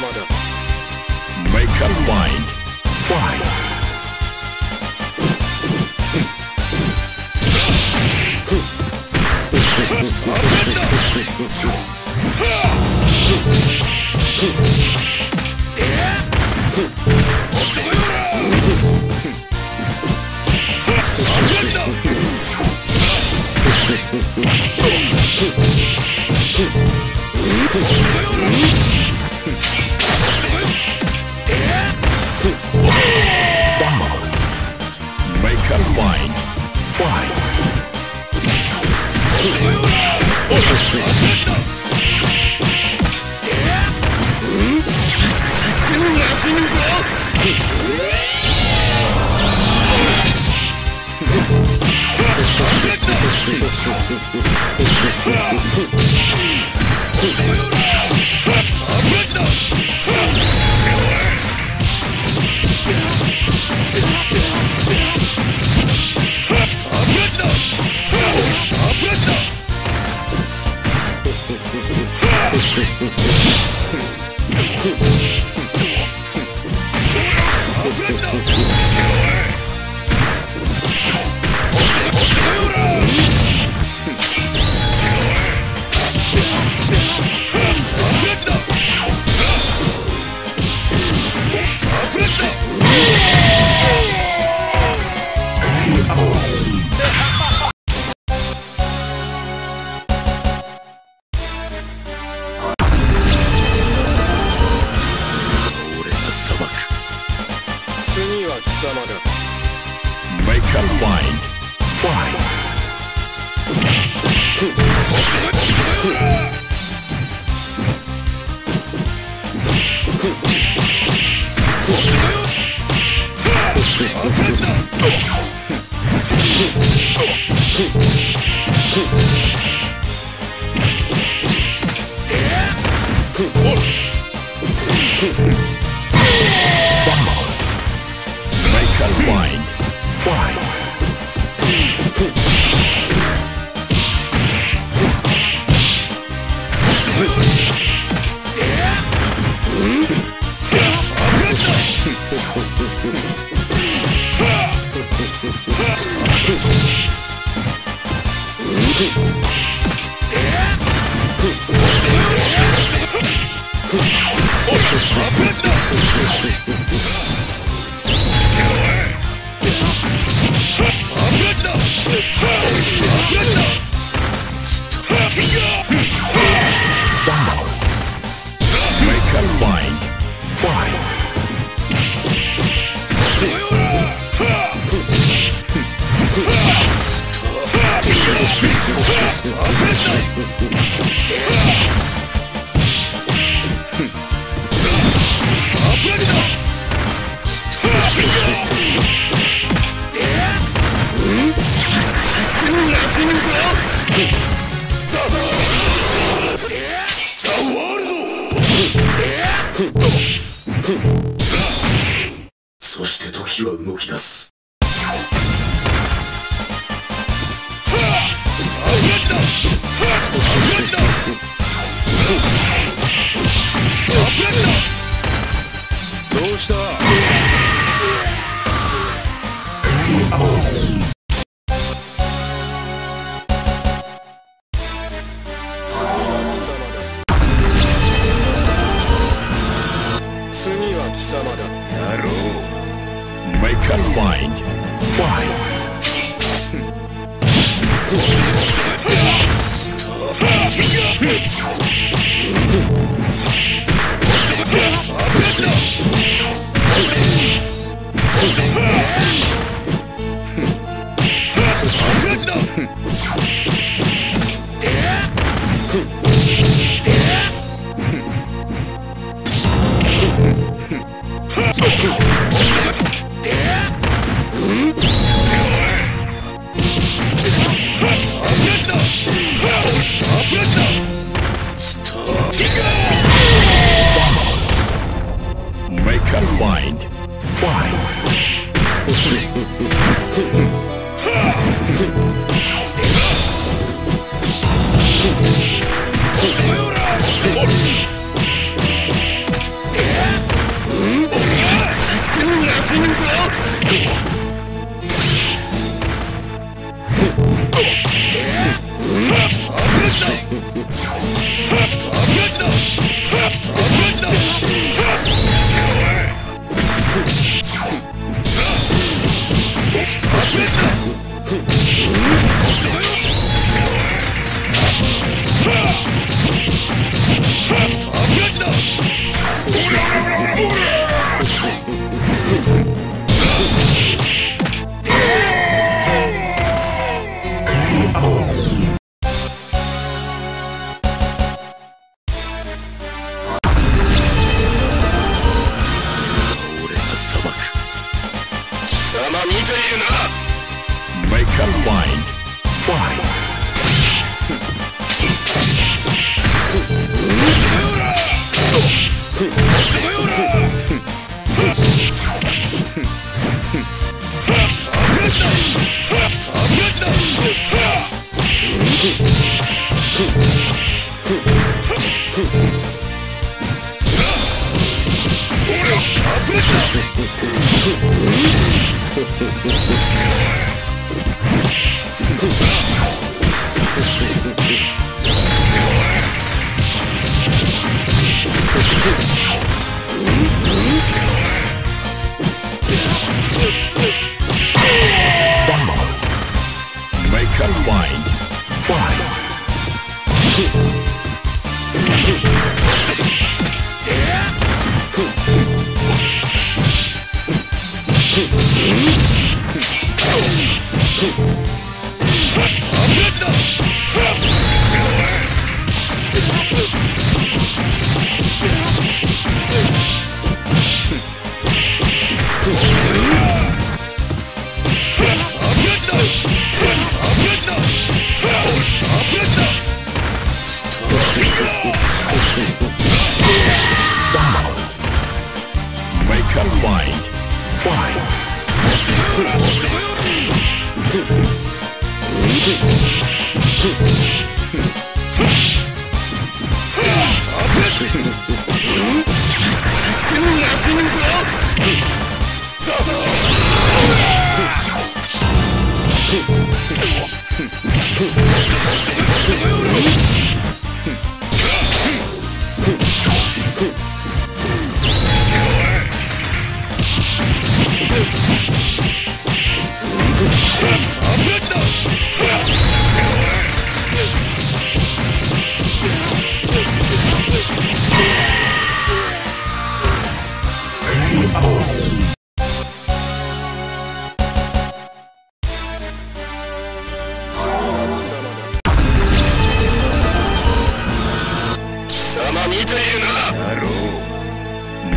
まだ Make up mind Fight。Come on.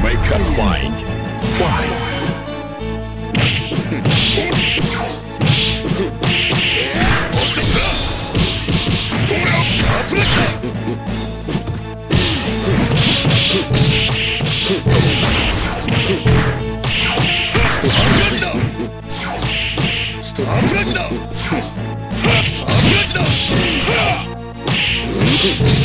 Make unwind. Fly. Make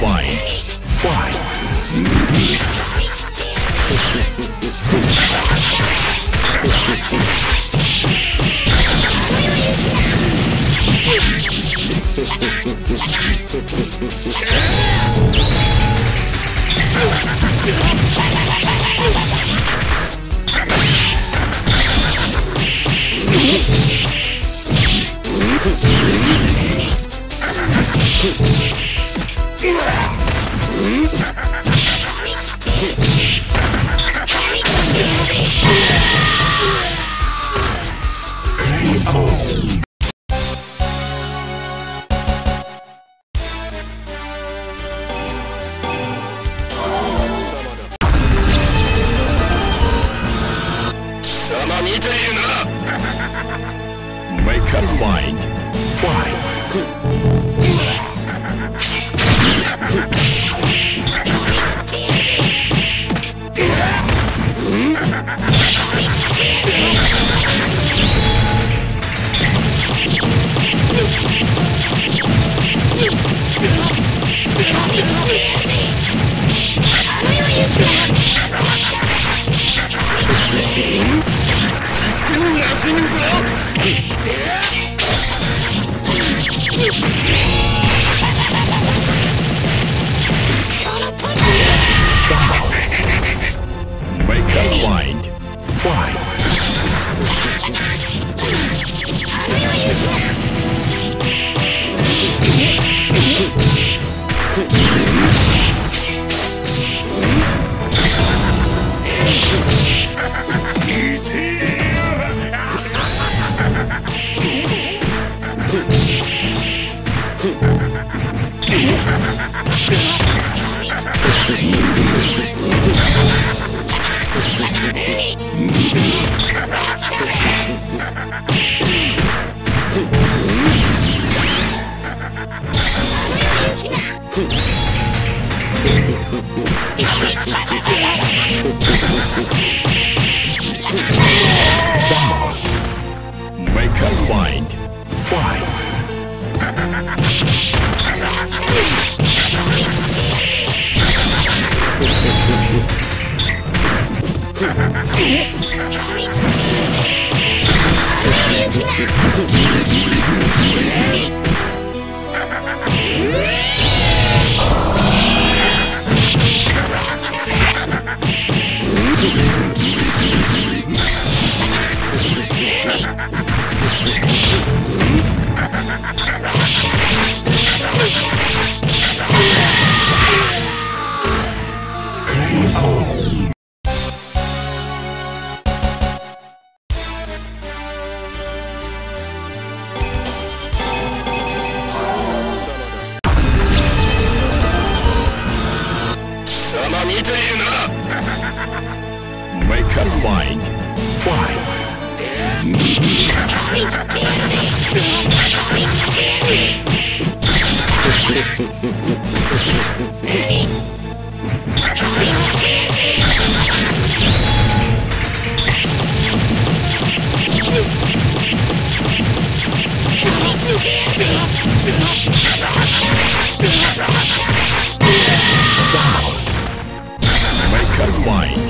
Make unwind. Make unwind. Fight. Make unwind. Fight. Why?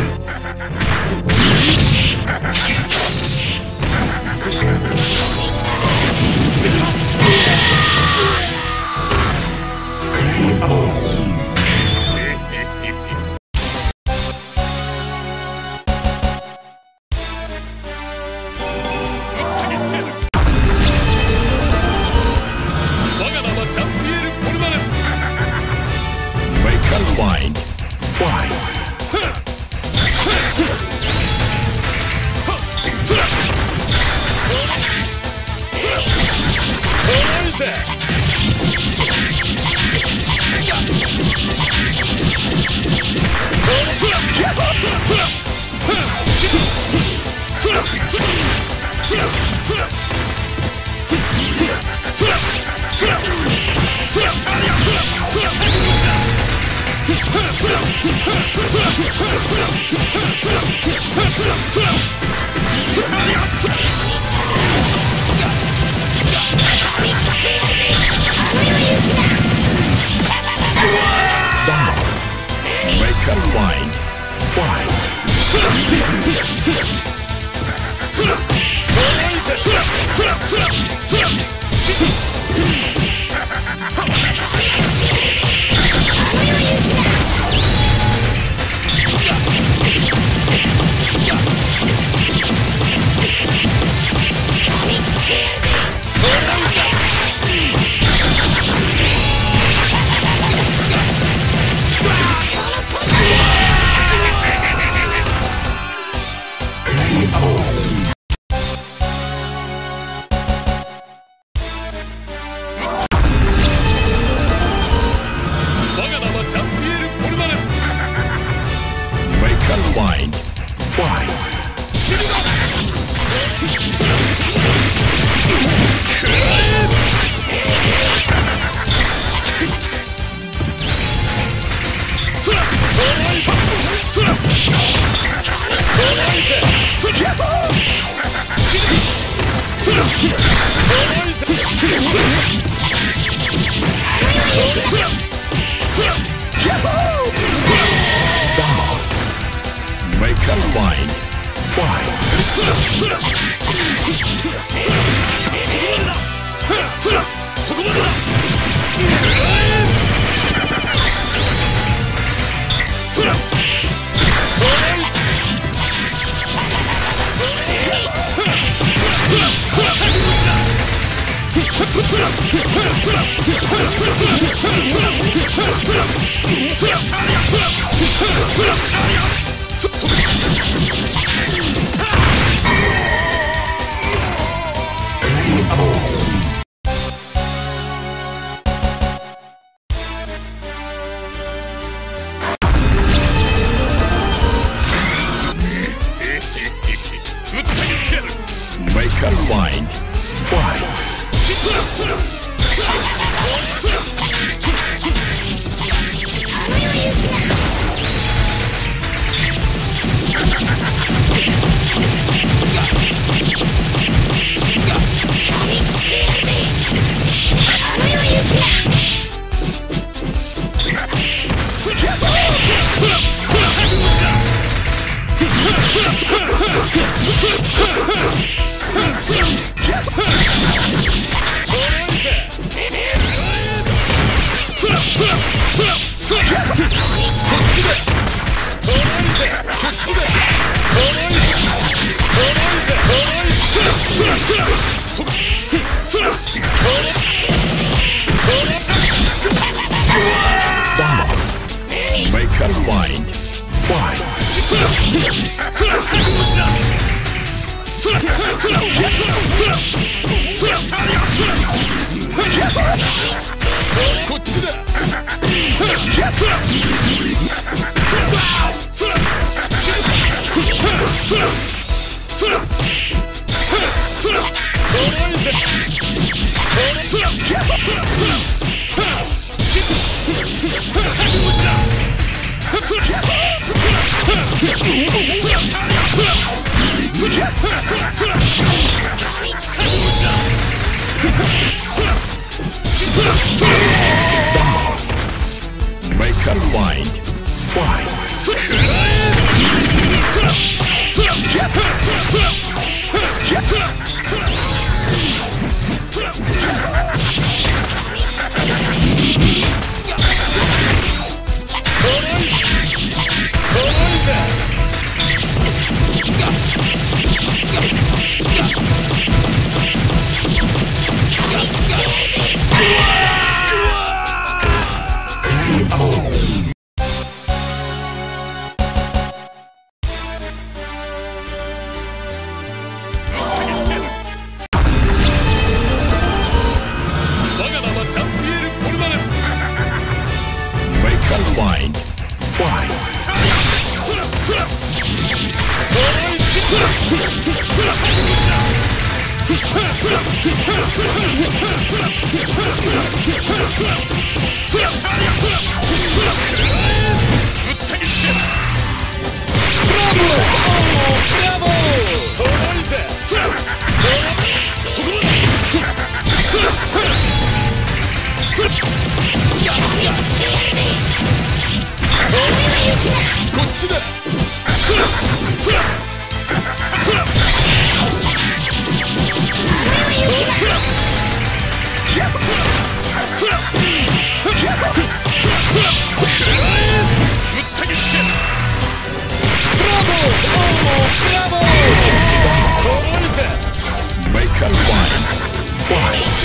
Make unwind. Fight. Make unwind. Fight. Make unwind. Fight.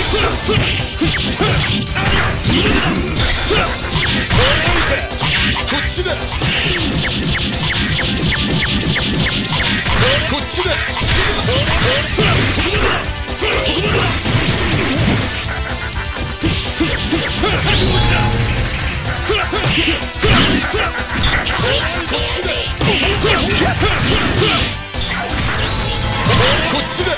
ちだこっちだこっちだ。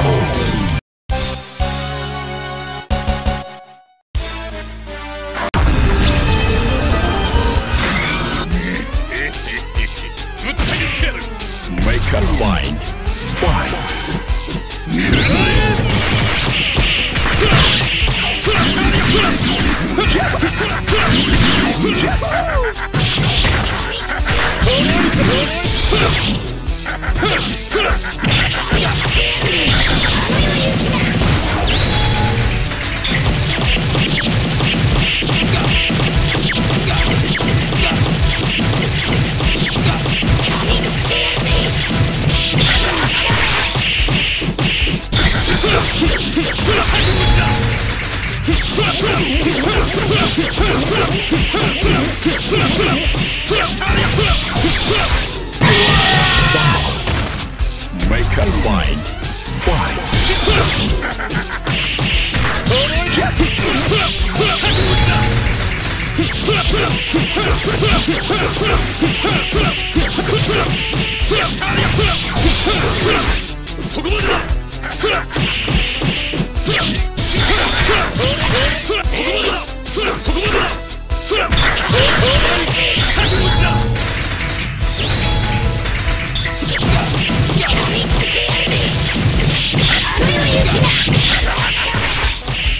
Oh! ァイそこまでだ。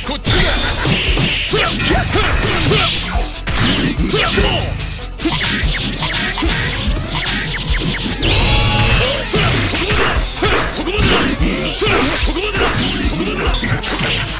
こっち我が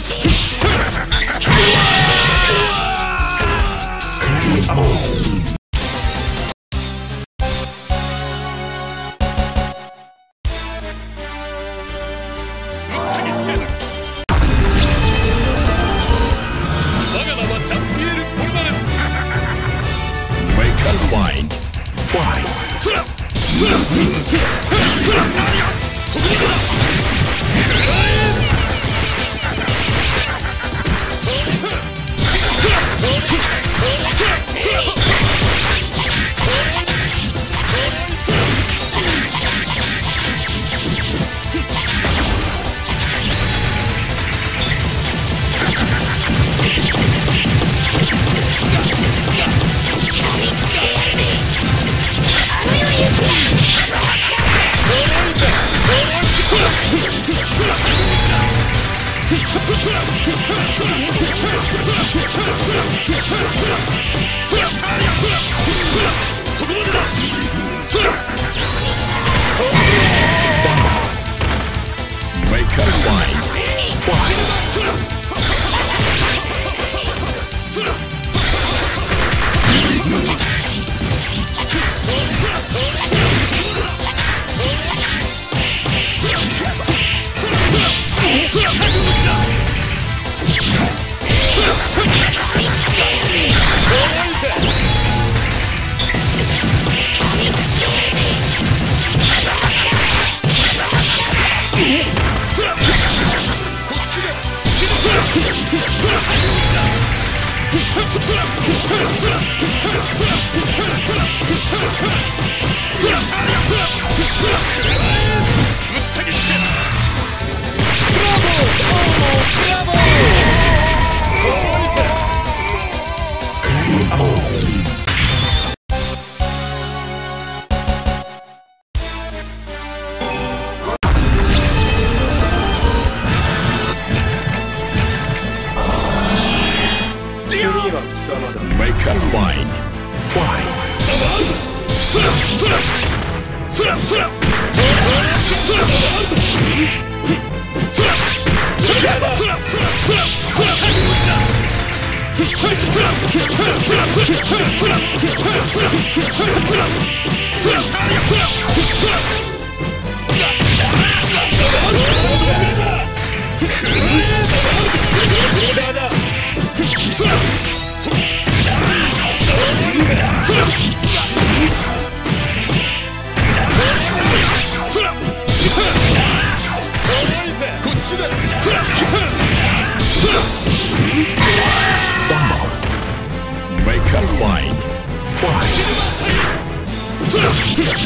Make a fight. 次 Make up mind. Fight. Make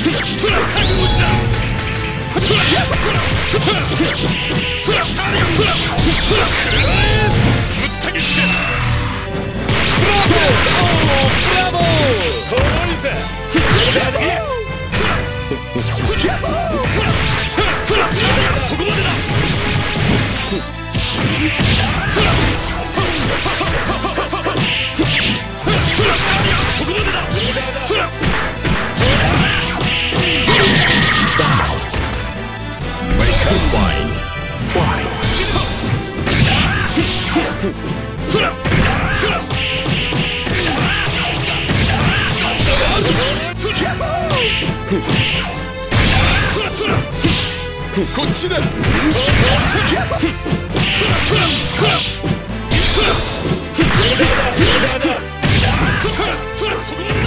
こっちだここまで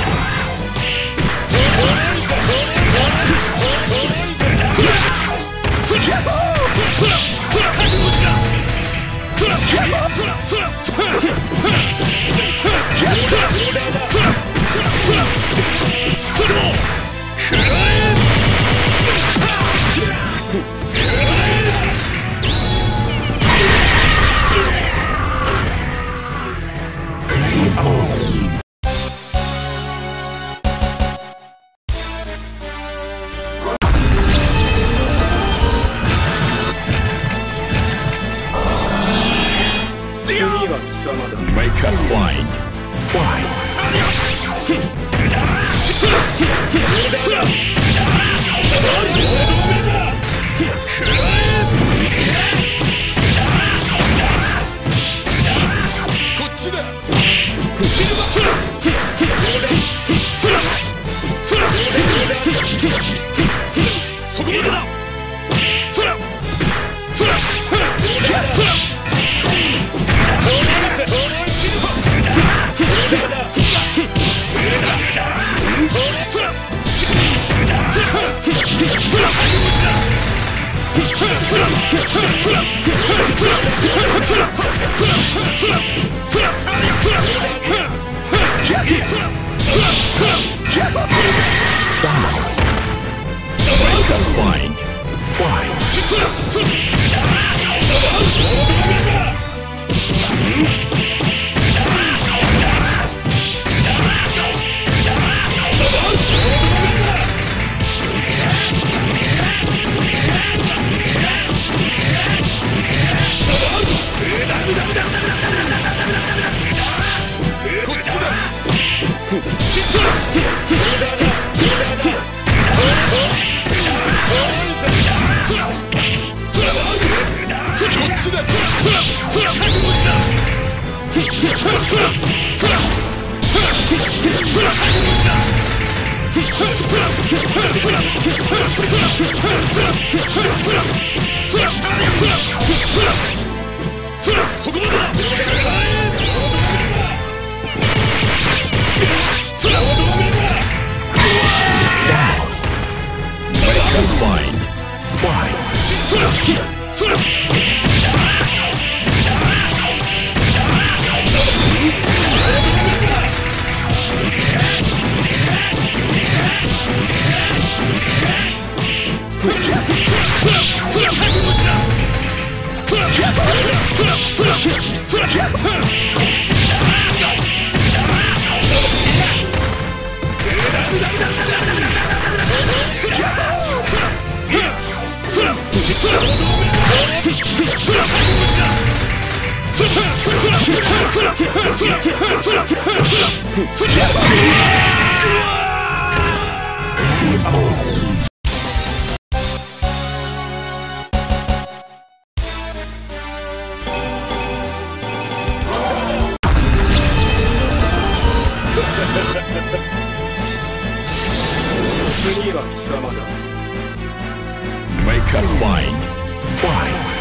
次は貴様だ Make up mind. Fight.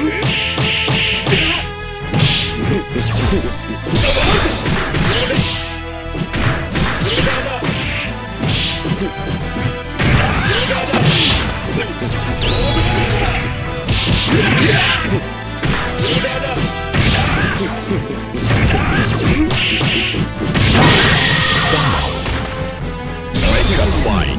'Make up mind. Fight.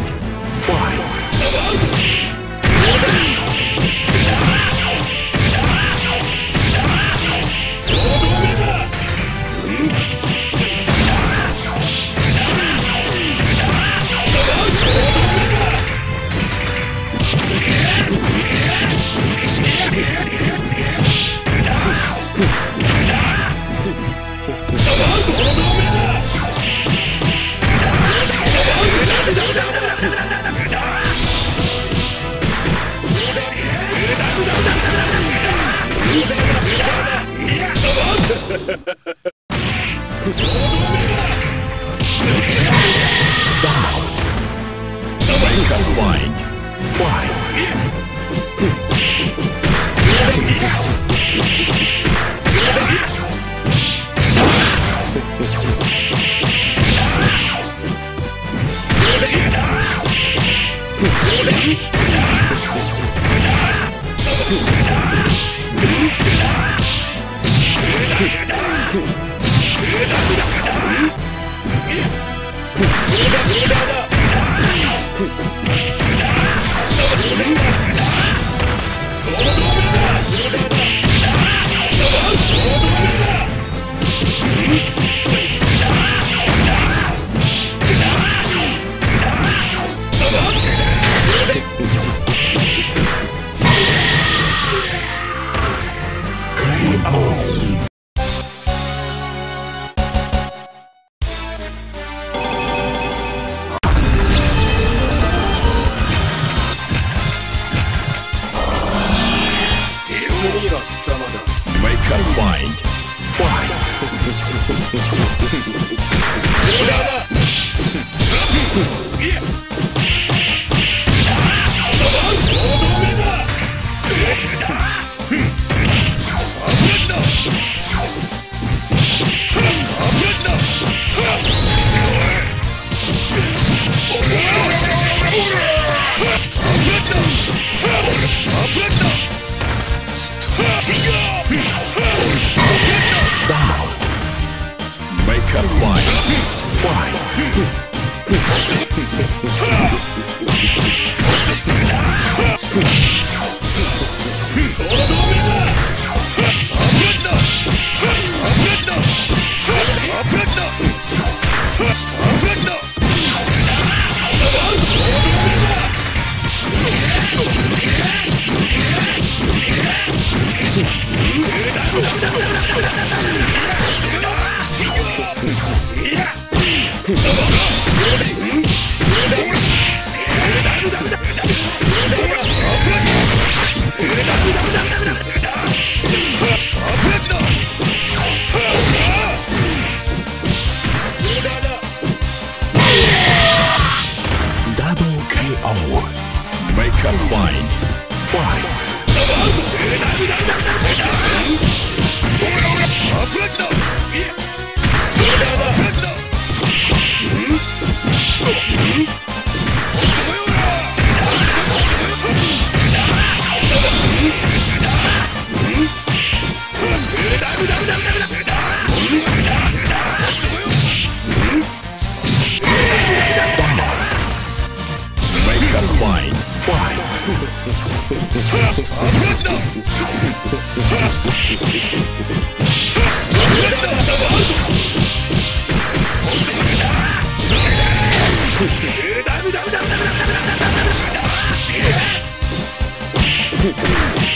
Make up mind. Fight. 次 Hehehehe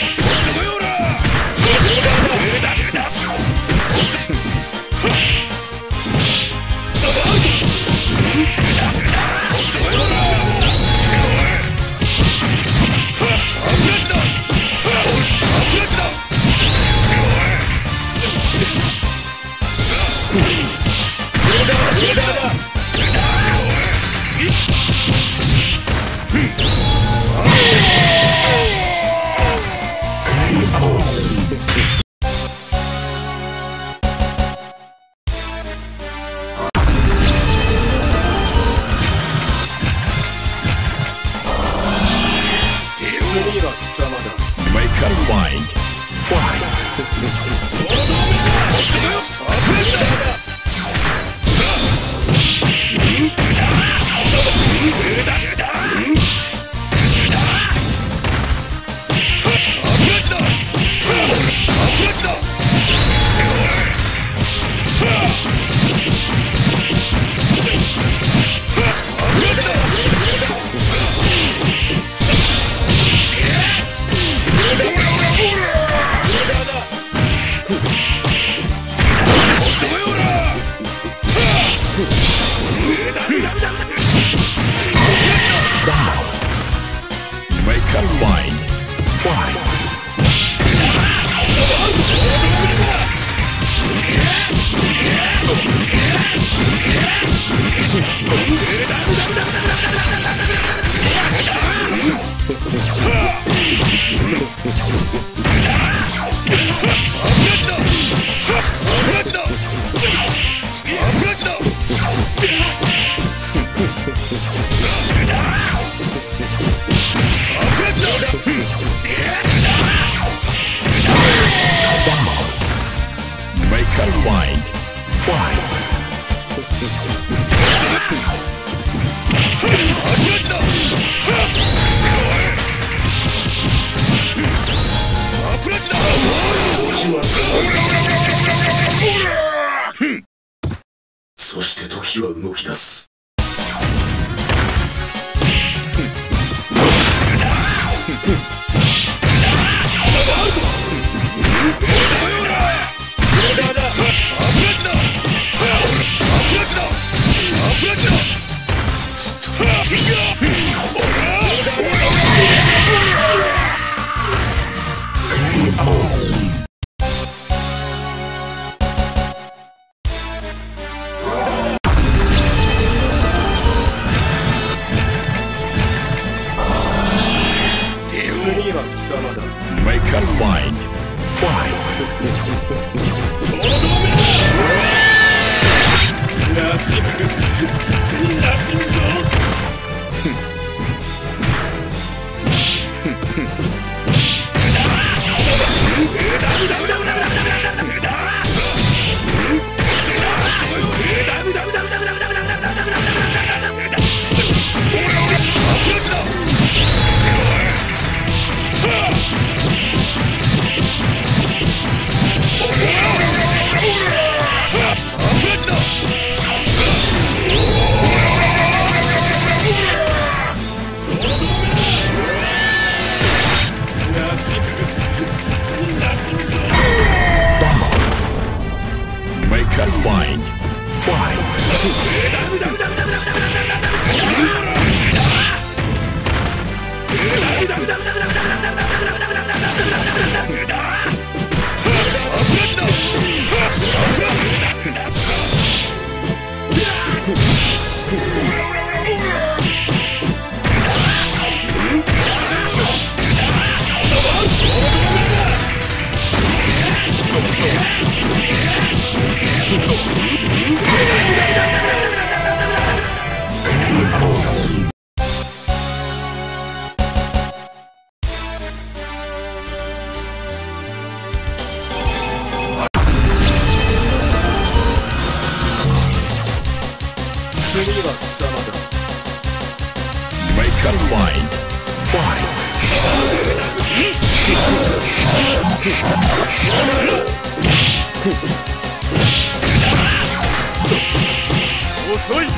メ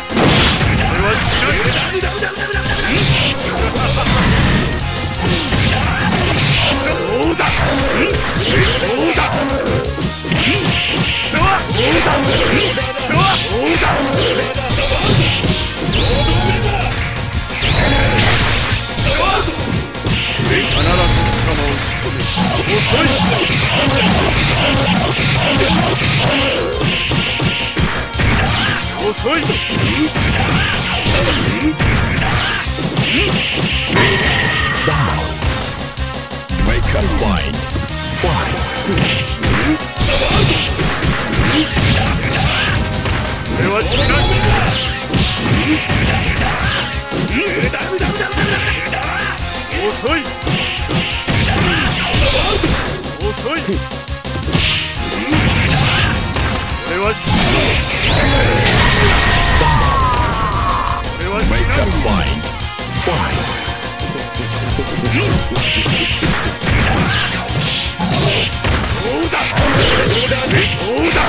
Oh, 遅い俺は知らどうだどうだどうだ必ず仲間を仕留め遅い遅い Make unwind. Five. 俺は知らん遅い遅い俺は知らん俺は知 Make らん unwind. Five. どうだ